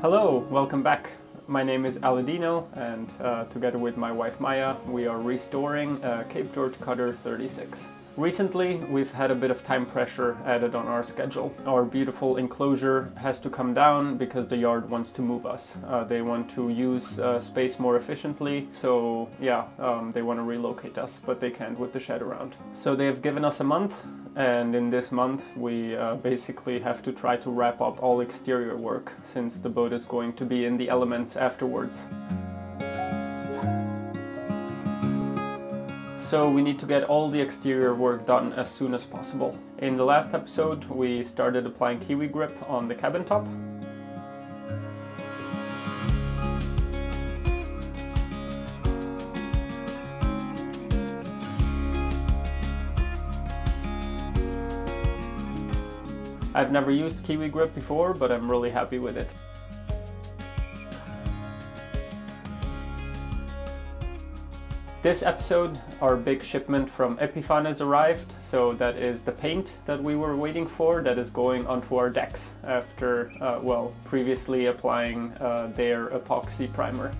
Hello, welcome back. My name is Aladino and uh, together with my wife Maya we are restoring uh, Cape George Cutter 36. Recently, we've had a bit of time pressure added on our schedule. Our beautiful enclosure has to come down because the yard wants to move us. Uh, they want to use uh, space more efficiently, so yeah, um, they want to relocate us, but they can't with the shed around. So they have given us a month, and in this month we uh, basically have to try to wrap up all exterior work since the boat is going to be in the elements afterwards. so we need to get all the exterior work done as soon as possible. In the last episode we started applying Kiwi Grip on the cabin top. I've never used Kiwi Grip before, but I'm really happy with it. This episode, our big shipment from Epifanes has arrived, so that is the paint that we were waiting for that is going onto our decks after, uh, well, previously applying uh, their epoxy primer.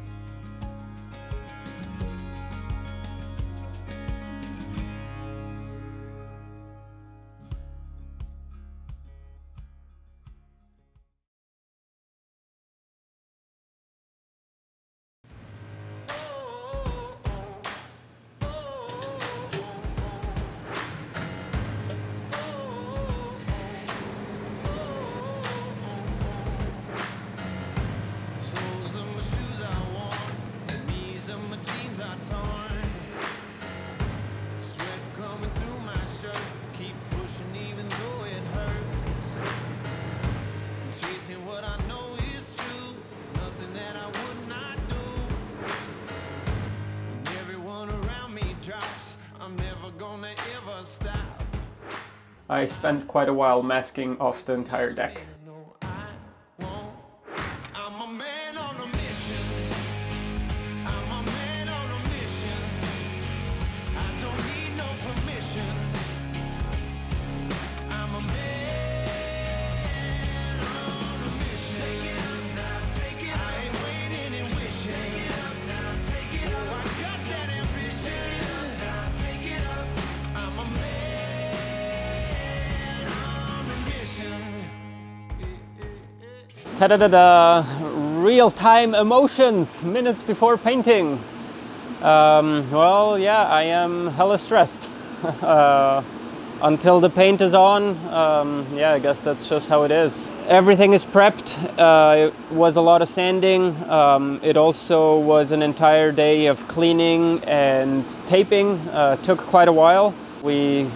I spent quite a while masking off the entire deck. Ta-da-da-da! Real-time emotions, minutes before painting. Um, well, yeah, I am hella stressed. uh, until the paint is on, um, yeah, I guess that's just how it is. Everything is prepped. Uh, it was a lot of sanding. Um, it also was an entire day of cleaning and taping. Uh, took quite a while. We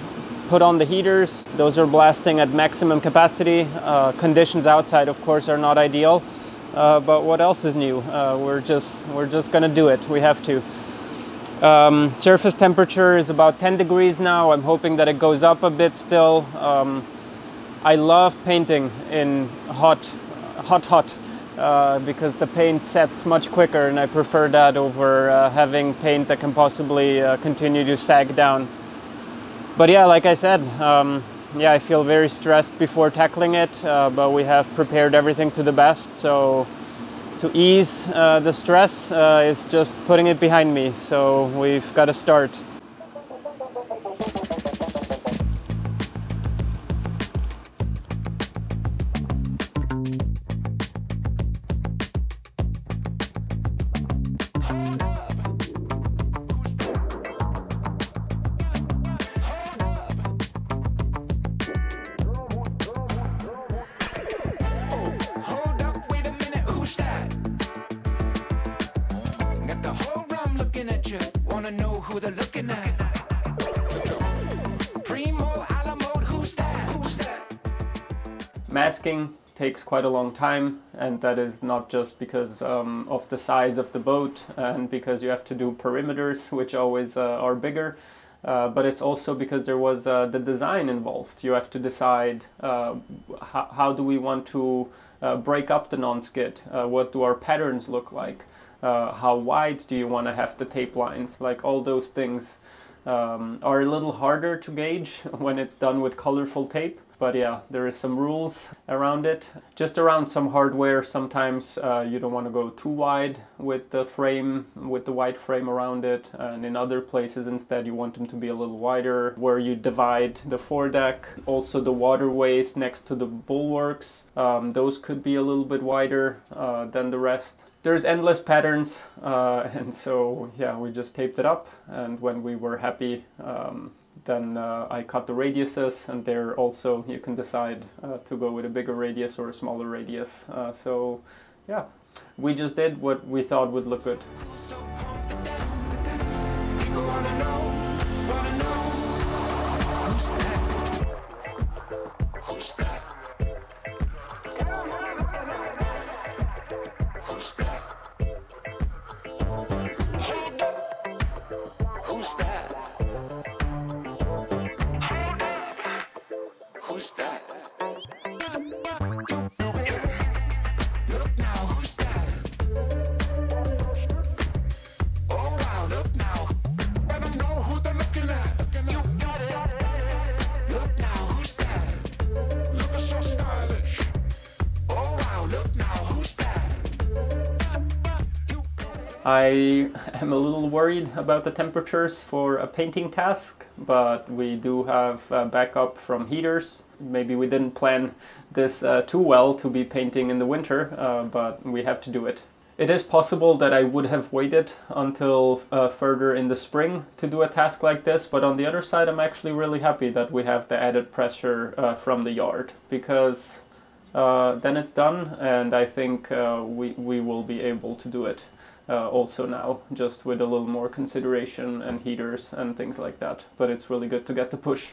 put on the heaters. Those are blasting at maximum capacity. Uh, conditions outside, of course, are not ideal. Uh, but what else is new? Uh, we're just we're just gonna do it. We have to. Um, surface temperature is about 10 degrees now. I'm hoping that it goes up a bit still. Um, I love painting in hot, hot, hot. Uh, because the paint sets much quicker and I prefer that over uh, having paint that can possibly uh, continue to sag down but yeah, like I said, um, yeah, I feel very stressed before tackling it, uh, but we have prepared everything to the best. So to ease uh, the stress uh, is just putting it behind me. So we've got to start. Masking takes quite a long time and that is not just because um, of the size of the boat and because you have to do perimeters which always uh, are bigger uh, but it's also because there was uh, the design involved. You have to decide uh, how, how, do we want to uh, break up the non-skid, uh, what do our patterns look like, uh, how wide do you want to have the tape lines, like all those things um, are a little harder to gauge when it's done with colorful tape. But yeah, there is some rules around it. Just around some hardware, sometimes uh, you don't want to go too wide with the frame, with the white frame around it, and in other places instead you want them to be a little wider, where you divide the foredeck. Also the waterways next to the bulwarks, um, those could be a little bit wider uh, than the rest there's endless patterns uh, and so yeah we just taped it up and when we were happy um, then uh, I cut the radiuses and there also you can decide uh, to go with a bigger radius or a smaller radius. Uh, so yeah. We just did what we thought would look good I am a little worried about the temperatures for a painting task, but we do have backup from heaters. Maybe we didn't plan this uh, too well to be painting in the winter, uh, but we have to do it. It is possible that I would have waited until uh, further in the spring to do a task like this, but on the other side I'm actually really happy that we have the added pressure uh, from the yard, because uh, then it's done and I think uh, we, we will be able to do it uh, also now, just with a little more consideration and heaters and things like that. But it's really good to get the push.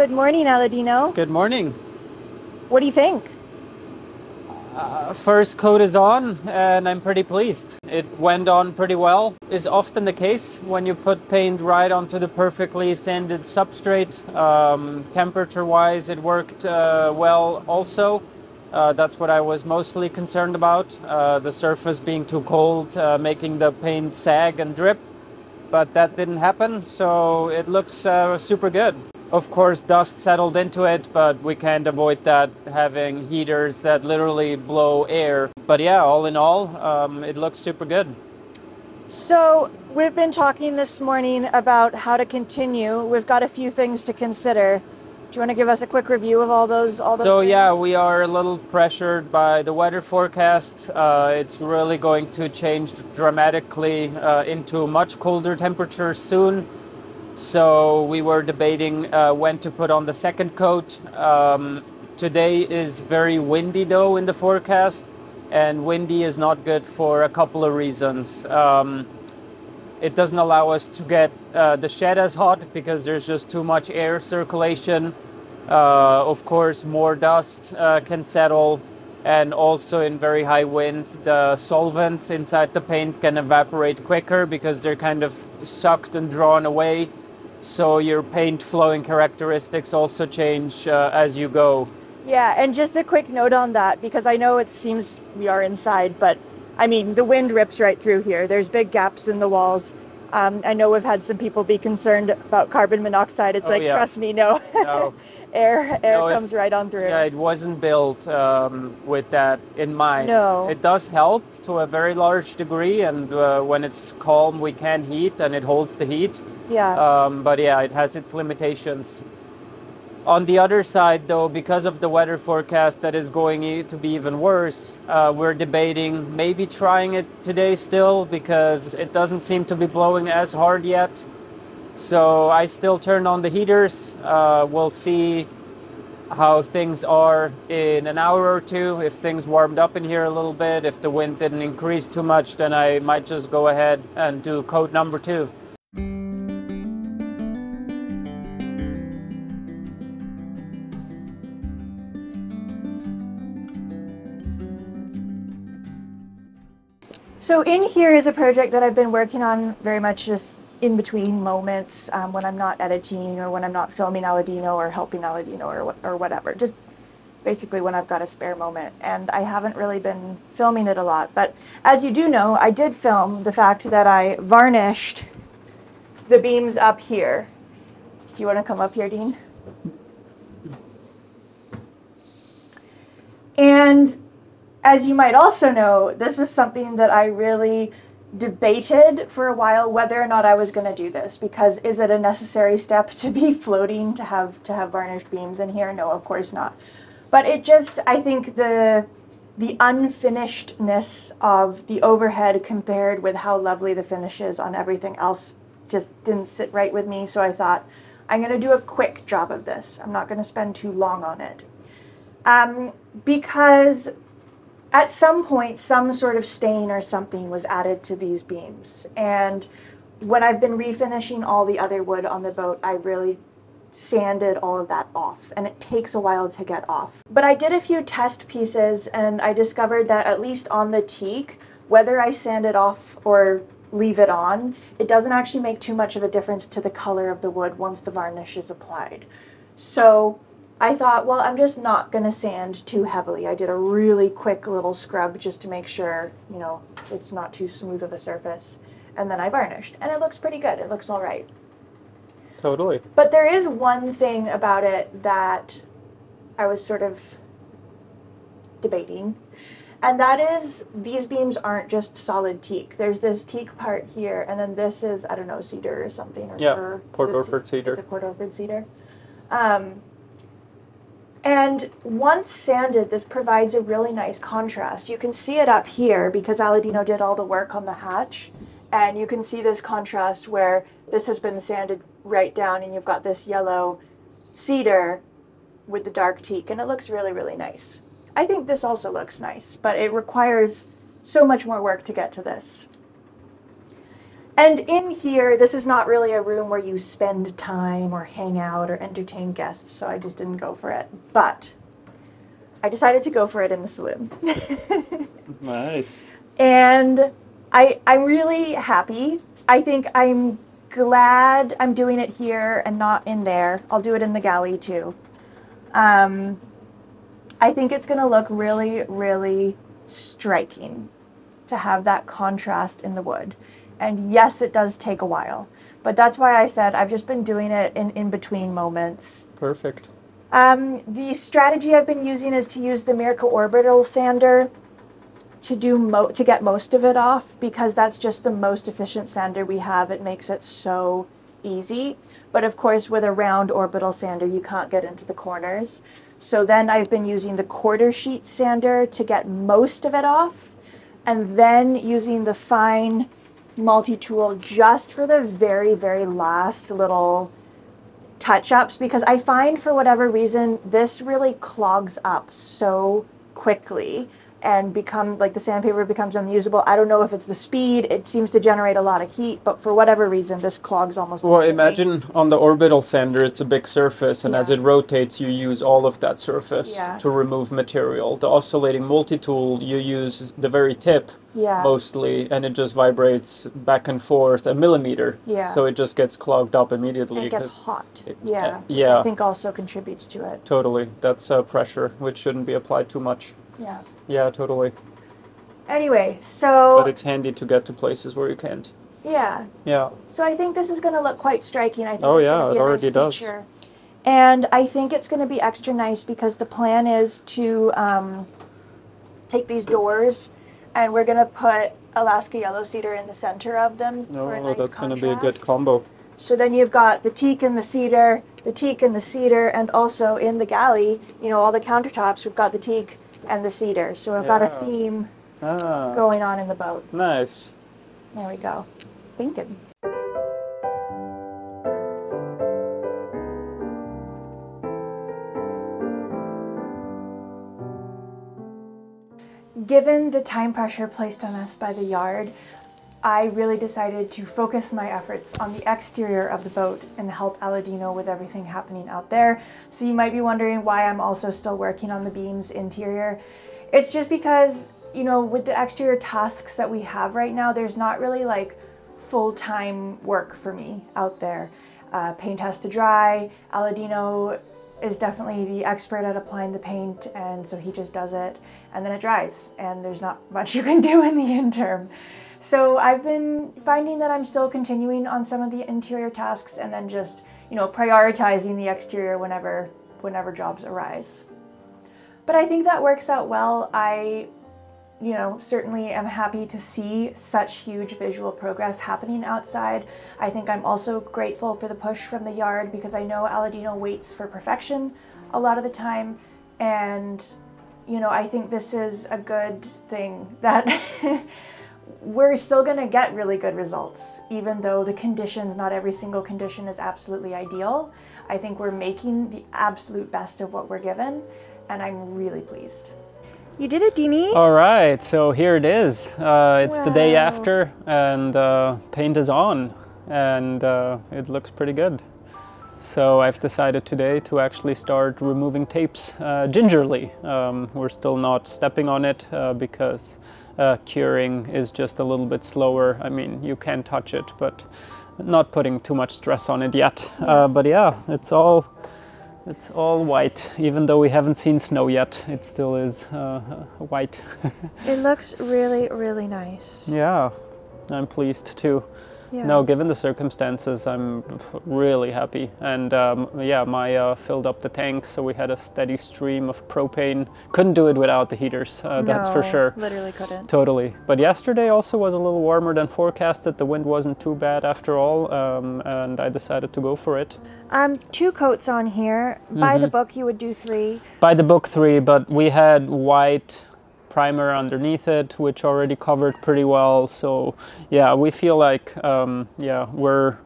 Good morning, Aladino. Good morning. What do you think? Uh, first coat is on and I'm pretty pleased. It went on pretty well. Is often the case when you put paint right onto the perfectly sanded substrate. Um, temperature wise, it worked uh, well also. Uh, that's what I was mostly concerned about. Uh, the surface being too cold, uh, making the paint sag and drip. But that didn't happen, so it looks uh, super good. Of course, dust settled into it, but we can't avoid that having heaters that literally blow air. But yeah, all in all, um, it looks super good. So, we've been talking this morning about how to continue. We've got a few things to consider. Do you want to give us a quick review of all those? All those. So things? yeah, we are a little pressured by the weather forecast. Uh, it's really going to change dramatically uh, into much colder temperatures soon. So we were debating uh, when to put on the second coat. Um, today is very windy though in the forecast, and windy is not good for a couple of reasons. Um, it doesn't allow us to get uh, the shed as hot because there's just too much air circulation. Uh, of course, more dust uh, can settle, and also in very high wind, the solvents inside the paint can evaporate quicker because they're kind of sucked and drawn away so your paint flowing characteristics also change uh, as you go. Yeah, and just a quick note on that because I know it seems we are inside, but I mean, the wind rips right through here. There's big gaps in the walls. Um, I know we've had some people be concerned about carbon monoxide. It's Oh, like, yeah. trust me, no. No. air air No, it- comes right on through. Yeah, it wasn't built um, with that in mind. No. It does help to a very large degree, and uh, when it's calm, we can heat and it holds the heat. Yeah. Um, but yeah, it has its limitations. On the other side, though, because of the weather forecast that is going to be even worse, uh, we're debating maybe trying it today still because it doesn't seem to be blowing as hard yet. So I still turned on the heaters. Uh, we'll see how things are in an hour or two. If things warmed up in here a little bit, if the wind didn't increase too much, then I might just go ahead and do code number two. So in here is a project that I've been working on very much just in between moments um, when I'm not editing or when I'm not filming Aladino or helping Aladino or, or whatever. Just basically when I've got a spare moment. And I haven't really been filming it a lot. But as you do know, I did film the fact that I varnished the beams up here. Do you want to come up here, Dean? And as you might also know, this was something that I really debated for a while whether or not I was going to do this because is it a necessary step to be floating to have to have varnished beams in here? No, of course not. But it just I think the the unfinishedness of the overhead compared with how lovely the finish is on everything else just didn't sit right with me, so I thought I'm going to do a quick job of this. I'm not going to spend too long on it. Um, because at some point some sort of stain or something was added to these beams. And when i've been refinishing all the other wood on the boat i really sanded all of that off and it takes a while to get off. But i did a few test pieces and i discovered that at least on the teak whether i sand it off or leave it on it doesn't actually make too much of a difference to the color of the wood once the varnish is applied. So I thought, well, I'm just not going to sand too heavily. I did a really quick little scrub just to make sure, you know, it's not too smooth of a surface. And then I varnished. And it looks pretty good. It looks all right. Totally. But there is one thing about it that I was sort of debating. And that is these beams aren't just solid teak. There's this teak part here, and then this is, I don't know, cedar or something. Or Yeah. Port Orford cedar. Is a Port Orford cedar? Um, and once sanded, this provides a really nice contrast. You can see it up here because Aladino did all the work on the hatch. And you can see this contrast where this has been sanded right down and you've got this yellow cedar with the dark teak. And it looks really, really nice. I think this also looks nice, but it requires so much more work to get to this. And in here, this is not really a room where you spend time or hang out or entertain guests, so I just didn't go for it. But I decided to go for it in the saloon. Nice. and I, I'm really happy. I think I'm glad I'm doing it here and not in there. I'll do it in the galley too. Um, I think it's going to look really, really striking to have that contrast in the wood. And yes, it does take a while, but that's why I said I've just been doing it in in between moments. Perfect. Um, the strategy I've been using is to use the Mirka orbital sander to do mo- to get most of it off because that's just the most efficient sander we have. It makes it so easy. But of course, with a round orbital sander, you can't get into the corners. So then I've been using the quarter sheet sander to get most of it off, and then using the fine multi-tool just for the very, very last little touch ups because I find for whatever reason this really clogs up so quickly and become like the sandpaper becomes unusable. I don't know if it's the speed. It seems to generate a lot of heat, but for whatever reason, this clogs almost. Well, instantly. imagine on the orbital sander, it's a big surface, and as it rotates, you use all of that surface Yeah. to remove material. The oscillating multi tool, you use the very tip Yeah. mostly, and it just vibrates back and forth a millimeter. Yeah. So it just gets clogged up And immediately. it gets hot. it- yeah. uh, yeah. I think also contributes to it. Totally. That's uh, pressure, which shouldn't be applied too much. Yeah. Yeah, totally. Anyway, so But it's handy to get to places where you can't. yeah. Yeah. So I think this is going to look quite striking. I think Oh, it's yeah, be it already nice does. feature. And I think it's going to be extra nice because the plan is to um, take these doors and we're going to put Alaska yellow cedar in the center of them for a Oh, nice that's going to be a good combo. So then you've got the teak and the cedar, the teak and the cedar, and also in the galley, you know, all the countertops, we've got the teak and the cedar. So we've got a Yeah. theme Ah, going on in the boat. nice. There we go. Thinking. Given the time pressure placed on us by the yard, I really decided to focus my efforts on the exterior of the boat and help Aladino with everything happening out there. So you might be wondering why I'm also still working on the beams interior. It's just because, you know, with the exterior tasks that we have right now, there's not really like full-time work for me out there. Uh, paint has to dry. Aladino is definitely the expert at applying the paint, and so he just does it, and then it dries, and there's not much you can do in the interim. So I've been finding that I'm still continuing on some of the interior tasks, and then just you know prioritizing the exterior whenever whenever jobs arise. But I think that works out well. I you know, certainly am happy to see such huge visual progress happening outside. I think I'm also grateful for the push from the yard because I know Aladino waits for perfection a lot of the time. And, you know, I think this is a good thing that we're still going to get really good results, even though the conditions, not every single condition is absolutely ideal. I think we're making the absolute best of what we're given, and I'm really pleased. You did it, Dini. All right, so here it is. Uh, it's the day after, and uh, paint is on, and uh, it looks pretty good. So I've decided today to actually start removing tapes uh, gingerly. Um, we're still not stepping on it uh, because uh, curing is just a little bit slower. I mean, you can touch it, but not putting too much stress on it yet. Uh, but yeah, it's all it's all white, even though we haven't seen snow yet. It still is uh, white. It looks really, really nice. yeah, I'm pleased too. Yeah. No, given the circumstances, I'm really happy. And um, yeah, Maya filled up the tank, so we had a steady stream of propane. Couldn't do it without the heaters, uh, that's for sure. Literally couldn't. Totally. But yesterday also was a little warmer than forecasted. The wind wasn't too bad after all, um, and I decided to go for it. Um, two coats on here. By the book, you would do three. by the book three, but we had white primer underneath it, which already covered pretty well. So yeah, we feel like um, yeah we're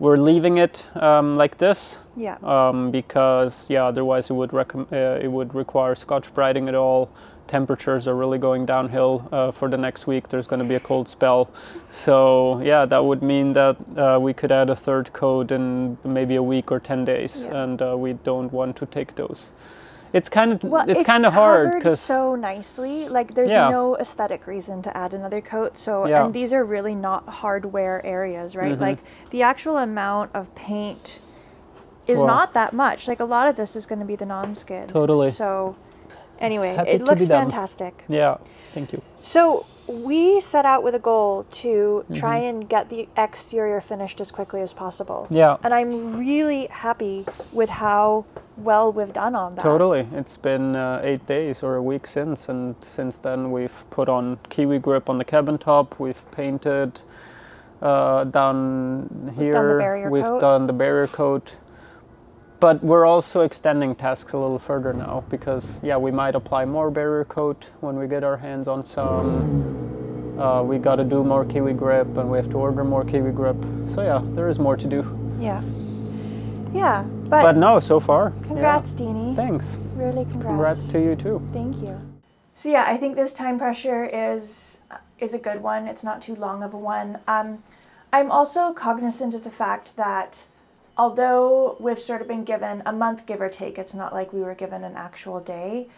we're leaving it um, like this Yeah. um, because yeah otherwise it would uh, it would require Scotch-Briting at all. Temperatures are really going downhill uh, for the next week. There's going to be a cold spell, so yeah, that would mean that uh, we could add a third coat in maybe a week or ten days, Yeah. and uh, we don't want to take those. It's kind of Well, it's, kind of hard because so nicely. Like, there's Yeah. no aesthetic reason to add another coat. So, Yeah. and these are really not hardware areas, right? Mhm. Like, the actual amount of paint is Well- not that much. Like, a lot of this is going to be the non-skid. Totally. So, anyway, Happy it looks fantastic. yeah, thank you. So we set out with a goal to try Mm-hmm. and get the exterior finished as quickly as possible. Yeah. And I'm really happy with how well we've done on that. Totally. It's been uh, eight days or a week since, and since then we've put on kiwi grip on the cabin top. We've painted uh, down here. done the barrier we've coat. done the barrier coat. But we're also extending tasks a little further now because yeah, we might apply more barrier coat when we get our hands on some. Uh, we got to do more kiwi grip, and we have to order more kiwi grip. So yeah, there is more to do. Yeah. Yeah. But, But no, so far. yeah. congrats, Deanie. Thanks. Really congrats. Congrats to you too. Thank you. So yeah, I think this time pressure is is a good one. It's not too long of a one. Um, I'm also cognizant of the fact that although we've sort of been given a month, give or take, it's not like we were given an actual day.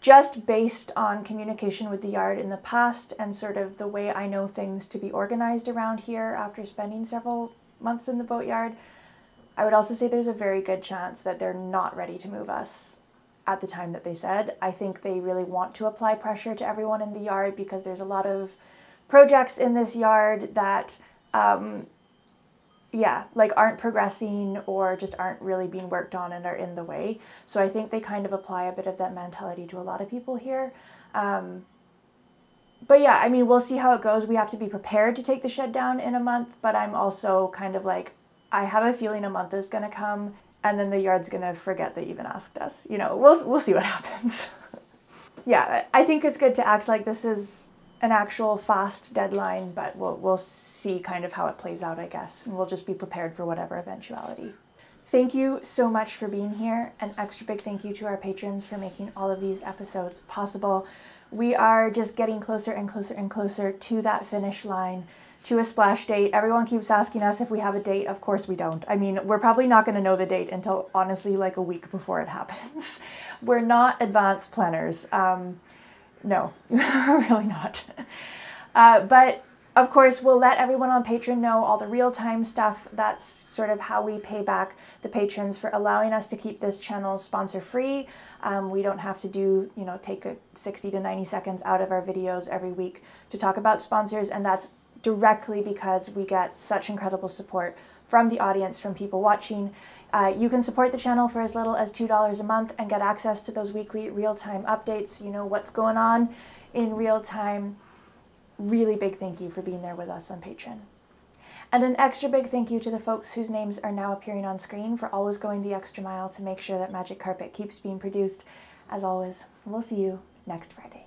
Just based on communication with the yard in the past and sort of the way I know things to be organized around here after spending several months in the boatyard, I would also say there's a very good chance that they're not ready to move us at the time that they said. I think they really want to apply pressure to everyone in the yard because there's a lot of projects in this yard that, um, yeah, like aren't progressing or just aren't really being worked on and are in the way. So I think they kind of apply a bit of that mentality to a lot of people here. Um, but yeah, I mean, we'll see how it goes. We have to be prepared to take the shed down in a month, but I'm also kind of like, I have a feeling a month is going to come and then the yard's going to forget they even asked us. You know, we'll, we'll see what happens. yeah, I think it's good to act like this is an actual fast deadline, but we'll, we'll see kind of how it plays out, I guess. And we'll just be prepared for whatever eventuality. Thank you so much for being here. An extra big thank you to our patrons for making all of these episodes possible. We are just getting closer and closer and closer to that finish line to a splash date. Everyone keeps asking us if we have a date. Of course we don't. I mean, we're probably not going to know the date until honestly like a week before it happens. we're not advanced planners. Um, no, really not. Uh, but of course, we'll let everyone on Patreon know all the real time stuff. That's sort of how we pay back the patrons for allowing us to keep this channel sponsor free. Um, we don't have to do, you know, take a 60 to 90 seconds out of our videos every week to talk about sponsors, and that's directly because we get such incredible support from the audience, from people watching. Uh, you can support the channel for as little as $2 a month and get access to those weekly real-time updates. You know what's going on in real time. Really big thank you for being there with us on Patreon. And an extra big thank you to the folks whose names are now appearing on screen for always going the extra mile to make sure that Magic Carpet keeps being produced. As always, we'll see you next Friday.